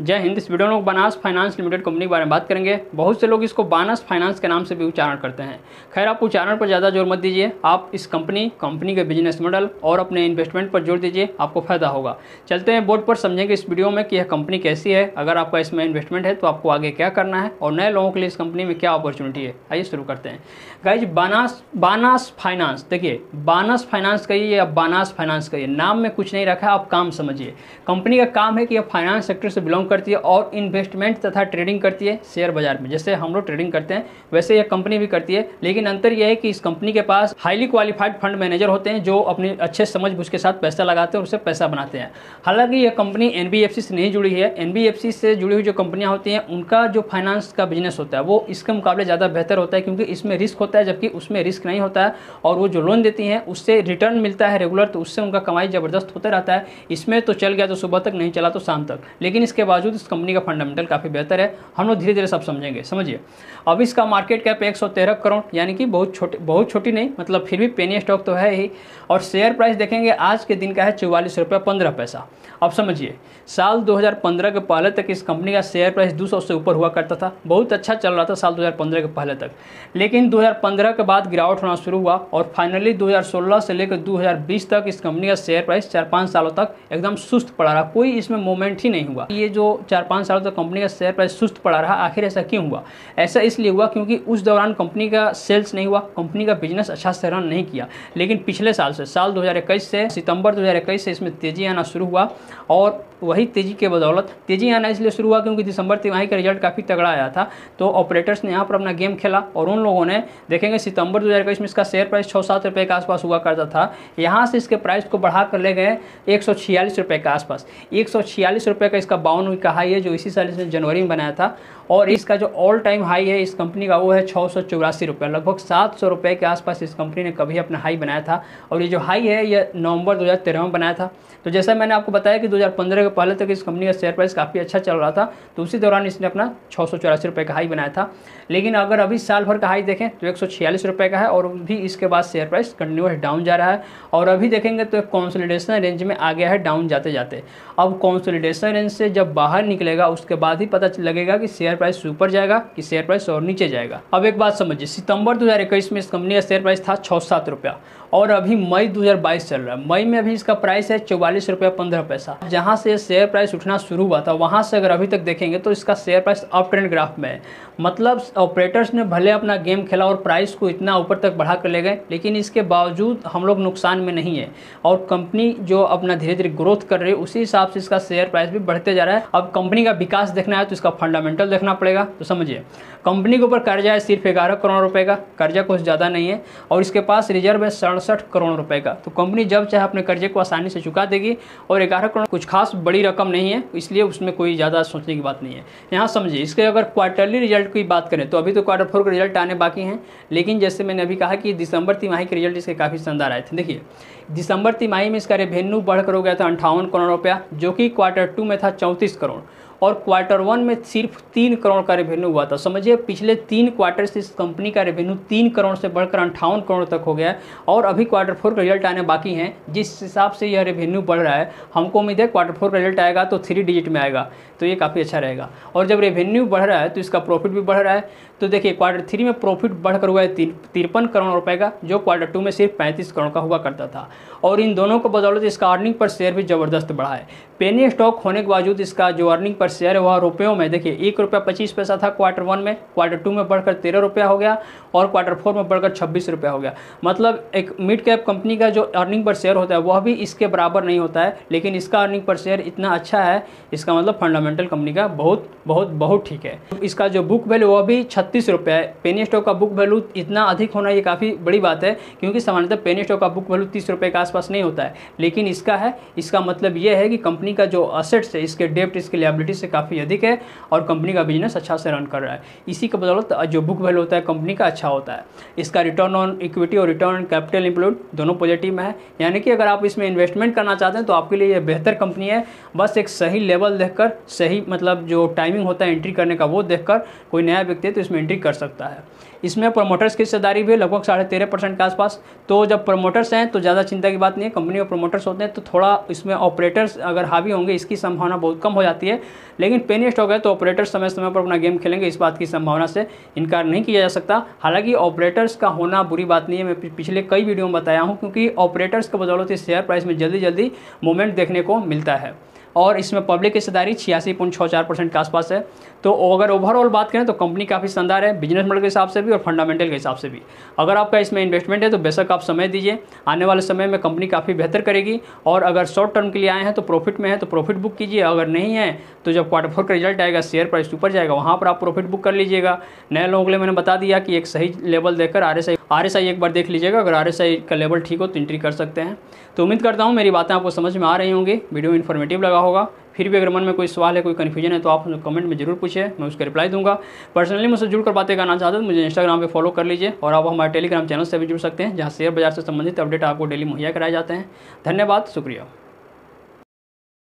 जय हिंद। इस वीडियो में लोग बनास फाइनेंस लिमिटेड कंपनी के बारे में बात करेंगे। बहुत से लोग इसको बानस फाइनेंस के नाम से भी उच्चारण करते हैं। खैर, आप उच्चारण पर ज़्यादा ज़ोर मत दीजिए। आप इस कंपनी कंपनी के बिज़नेस मॉडल और अपने इन्वेस्टमेंट पर ज़ोर दीजिए, आपको फ़ायदा होगा। चलते हैं बोर्ड पर समझेंगे इस वीडियो में कि यह कंपनी कैसी है। अगर आपका इसमें इन्वेस्टमेंट है तो आपको आगे क्या करना है और नए लोगों के लिए इस कंपनी में क्या अपॉर्चुनिटी है। आइए शुरू करते हैं। गाइज़ बानास बानास फाइनेंस देखिए बानस फाइनेंस कहिए या बानास फाइनेंस कहिए, नाम में कुछ नहीं रखा आप काम समझिए। कंपनी का काम है कि यह फाइनेंस सेक्टर से बिलोंग करती है और इन्वेस्टमेंट तथा ट्रेडिंग करती है शेयर बाज़ार में। जैसे हम लोग ट्रेडिंग करते हैं, वैसे यह कंपनी भी करती है। लेकिन अंतर यह है कि इस कंपनी के पास हाईली क्वालिफाइड फंड मैनेजर होते हैं, जो अपने अच्छे समझ बुझ के साथ पैसा लगाते हैं और उससे पैसा बनाते हैं। हालाँकि यह कंपनी एनबीएफसी से नहीं जुड़ी है। एनबीएफसी से जुड़ी हुई जो कंपनियाँ होती हैं, उनका जो फाइनेंस का बिज़नेस होता है, वो इसके मुकाबले ज़्यादा बेहतर होता है, क्योंकि इसमें रिस्क होता है, जबकि उसमें रिस्क नहीं होता है। और वो जो लोन देती हैं, उससे रिटर्न मिलता है रेगुलर तो उससे उनका कमाई ज़बरदस्त होता रहता है। इसमें तो चल गया तो सुबह तक, नहीं चला तो शाम तक। लेकिन इसके बावजूद इस कंपनी का फंडामेंटल काफ़ी बेहतर है। हम लोग धीरे धीरे सब समझेंगे, समझिए? अब इसका मार्केट कैप एक सौ तेरह करोड़, यानी कि बहुत छोटी बहुत छोटी नहीं मतलब फिर भी पेनी स्टॉक तो है ही। और शेयर प्राइस देखेंगे, आज के दिन का है चौवालीस रुपये पंद्रह पैसा। अब समझिए, साल 2015 के पहले तक इस कंपनी का शेयर प्राइस 200 से ऊपर हुआ करता था। बहुत अच्छा चल रहा था साल 2015 के पहले तक। लेकिन 2015 के बाद गिरावट होना शुरू हुआ और फाइनली 2016 से लेकर 2020 तक इस कंपनी का शेयर प्राइस चार पाँच सालों तक एकदम सुस्त पड़ा रहा। कोई इसमें मूवमेंट ही नहीं हुआ। ये जो चार पाँच सालों तक कंपनी का शेयर प्राइस सुस्त पड़ा रहा, आखिर ऐसा क्यों हुआ? ऐसा इसलिए हुआ क्योंकि उस दौरान कंपनी का सेल्स नहीं हुआ कंपनी का बिज़नेस अच्छा से रन नहीं किया। लेकिन पिछले साल से, साल 2021 से, सितंबर 2021 से इसमें तेज़ी आना शुरू हुआ और वही तेज़ी के बदौलत, तेज़ी आना इसलिए शुरू हुआ क्योंकि दिसंबर तिमाही का रिज़ल्ट काफ़ी तगड़ा आया था। तो ऑपरेटर्स ने यहाँ पर अपना गेम खेला और उन लोगों ने, देखेंगे सितंबर दो हज़ार इक्कीस में इसका शेयर प्राइस छः सात रुपये के आसपास हुआ करता था। यहाँ से इसके प्राइस को बढ़ा कर ले गए एक सौ छियालीस रुपये के आसपास। एक सौ छियालीस रुपये का इसका बाउन हुई कहा है जो इसी साल इसने जनवरी में बनाया था। और इसका जो ऑल टाइम हाई है इस कंपनी का, वो है छः सौ चौरासी रुपये। लगभग सात सौ रुपये के आसपास इस कंपनी ने कभी अपना हाई बनाया था। और ये जो हाई है, ये नवंबर 2013 में बनाया था। तो जैसा मैंने आपको बताया कि 2015 के पहले तक इस कंपनी का शेयर प्राइस काफ़ी अच्छा चल रहा था तो उसी दौरान इसने अपना छः सौ चौरासी रुपये का हाई बनाया था। लेकिन अगर अभी साल भर का हाई देखें तो एक सौ छियालीस रुपये का है और भी इसके बाद शेयर प्राइस कंटिन्यूस डाउन जा रहा है। और अभी देखेंगे तो एक कॉन्सोलिडेशन रेंज में आ गया है डाउन जाते जाते अब कॉन्सोलिडेशन रेंज से जब बाहर निकलेगा, उसके बाद ही पता लगेगा कि शेयर प्राइस ऊपर जाएगा कि शेयर प्राइस और नीचे जाएगा। अब एक बात समझिए, सितंबर 2021 में इस कंपनी का शेयर प्राइस था छः सात रुपया और अभी मई 2022 चल रहा है। मई में अभी इसका प्राइस है चौवालीस रुपया पंद्रह पैसा। जहाँ से शेयर प्राइस उठना शुरू हुआ था, वहाँ से अगर अभी तक देखेंगे तो इसका share price up trend graph में है। मतलब ऑपरेटर्स ने भले अपना गेम खेला और प्राइस को इतना ऊपर तक बढ़ा कर ले गए, लेकिन इसके बावजूद हम लोग नुकसान में नहीं है और कंपनी जो अपना धीरे धीरे ग्रोथ कर रही है, उसी हिसाब से इसका शेयर प्राइस भी बढ़ते जा रहा है। अब कंपनी का विकास देखना है तो इसका फंडामेंटल देखना पड़ेगा तो समझिए। कंपनी के ऊपर कर्जा है सिर्फ़ ग्यारह करोड़ रुपए का, कर्जा कुछ ज़्यादा नहीं है, और इसके पास रिज़र्व है सड़सठ करोड़ रुपए का। तो कंपनी जब चाहे अपने कर्जे को आसानी से चुका देगी, और ग्यारह करोड़ कुछ खास बड़ी रकम नहीं है, इसलिए उसमें कोई ज़्यादा सोचने की बात नहीं है। यहाँ समझिए, इसके अगर क्वार्टरली रिज़ल्ट की बात करें तो अभी तो क्वार्टर फोर के रिज़ल्ट आने बाकी हैं, लेकिन जैसे मैंने अभी कहा कि दिसंबर तिमाही के रिज़ल्ट इसके काफ़ी शानदार आए थे। देखिए दिसंबर तिमाही में इसका रेवेन्यू बढ़कर हो गया था अंठावन करोड़ रुपया, जो कि क्वार्टर टू में था चौंतीस करोड़। और क्वार्टर वन में सिर्फ़ तीन करोड़ का रेवेन्यू हुआ था। समझिए, पिछले तीन क्वार्टर से इस कंपनी का रेवेन्यू तीन करोड़ से बढ़कर अंठावन करोड़ तक हो गया है। और अभी क्वार्टर फोर का रिज़ल्ट आने बाकी हैं। जिस हिसाब से यह रेवेन्यू बढ़ रहा है, हमको उम्मीद है क्वार्टर फोर का रिज़ल्ट आएगा तो थ्री डिजिट में आएगा। तो ये काफ़ी अच्छा रहेगा। और जब रेवेन्यू बढ़ रहा है तो इसका प्रॉफिट भी बढ़ रहा है। तो देखिए क्वार्टर थ्री में प्रॉफिट बढ़कर हुआ है तिरपन करोड़ रुपए का, जो क्वार्टर टू में सिर्फ़ पैंतीस करोड़ का हुआ करता था। और इन दोनों को बदौलत इसका अर्निंग पर शेयर भी ज़बरदस्त बढ़ा है। पेनी स्टॉक होने के बावजूद इसका जो अर्निंग पर शेयर है वह रुपयों में, देखिए, एक रुपया पच्चीस पैसा था क्वार्टर वन में क्वार्टर टू में बढ़कर तेरह रुपया हो गया और क्वार्टर फोर में बढ़कर छब्बीस रुपया हो गया। मतलब एक मिड कैप कंपनी का जो अर्निंग पर शेयर होता है, वह भी इसके बराबर नहीं होता है, लेकिन इसका अर्निंग पर शेयर इतना अच्छा है, इसका मतलब फंडामेंटल कंपनी का बहुत बहुत बहुत ठीक है। इसका जो बुक वैल्यू वह भी छत्तीस है। पेनी स्टॉक का बुक वैल्यू इतना अधिक होना ये काफ़ी बड़ी बात है, क्योंकि सामान्यतः पेनी स्टॉक का बुक वैल्यू तीस रुपये के आसपास नहीं होता है। लेकिन इसका है, इसका मतलब ये है कि कंपनी का जो असेट्स है, इसके डेप्ट इसके लियाबिलिटी से काफ़ी अधिक है और कंपनी का बिज़नेस अच्छा से रन कर रहा है। इसी के बदौलत जो बुक वैल्यू होता है, कंपनी का अच्छा होता है। इसका रिटर्न ऑन इक्विटी और रिटर्न ऑन कैपिटल इंप्लूड दोनों पॉजिटिव में है। यानी कि अगर आप इसमें इन्वेस्टमेंट करना चाहते हैं तो आपके लिए ये बेहतर कंपनी है। बस एक सही लेवल देखकर, सही मतलब जो टाइमिंग होता है एंट्री करने का, वो देखकर कोई नया व्यक्ति है तो इसमें एंट्री कर सकता है। इसमें प्रमोटर्स की हिस्सेदारी भी लगभग साढ़े तेरह परसेंट के आसपास। तो जब प्रमोटर्स हैं तो ज़्यादा चिंता की बात नहीं है। कंपनी में प्रमोटर्स होते हैं तो थोड़ा इसमें ऑपरेटर्स अगर हावी होंगे, इसकी संभावना बहुत कम हो जाती है। लेकिन पेनी स्टॉक है तो ऑपरेटर समय समय पर अपना गेम खेलेंगे, इस बात की संभावना से इनकार नहीं किया जा सकता। हालाँकि ऑपरेटर्स का होना बुरी बात नहीं है, मैं पिछले कई वीडियो में बताया हूँ, क्योंकि ऑपरेटर्स के बदौलत शेयर प्राइस में जल्दी जल्दी मूवमेंट देखने को मिलता है। और इसमें पब्लिक हिस्सेदारी छियासी पॉइंट छः चार परसेंट के आसपास है। तो अगर ओवरऑल बात करें तो कंपनी काफ़ी शानदार है बिज़नेस मॉडल के हिसाब से भी और फंडामेंटल के हिसाब से भी। अगर आपका इसमें इन्वेस्टमेंट है तो बेशक आप समय दीजिए। आने वाले समय में कंपनी काफ़ी बेहतर करेगी और अगर शॉर्ट टर्म के लिए आए हैं तो प्रॉफिट में है तो प्रॉफिट बुक कीजिए। अगर नहीं है तो जब क्वार्टर फोर का रिज़ल्ट आएगा शेयर प्राइस ऊपर जाएगा, वहाँ पर आप प्रॉफिट बुक कर लीजिएगा। नए लोगों के लिए मैंने बता दिया कि एक सही लेवल देकर आर आर एस आई एक बार देख लीजिएगा, अगर आई का लेवल ठीक हो तो इंट्री कर सकते हैं। तो उम्मीद करता हूँ मेरी बातें आपको समझ में आ रही होंगी, वीडियो इन्फॉर्मेटिव लगा होगा। फिर भी अगर मन में कोई सवाल है, कोई कन्फ्यूज़न है तो आप कमेंट में ज़रूर पूछिए, मैं उसका रिप्लाई दूँगा। पर्सनली मुझसे जुड़कर बातें करना चाहते हो तो मुझे इंस्टाग्राम पे फॉलो कर लीजिए और आप हमारे टेलीग्राम चैनल से भी जुड़ सकते हैं, जहाँ शेयर बाज़ार से संबंधित अपडेट आपको डेली मुहैया कराए जाते हैं। धन्यवाद, शुक्रिया।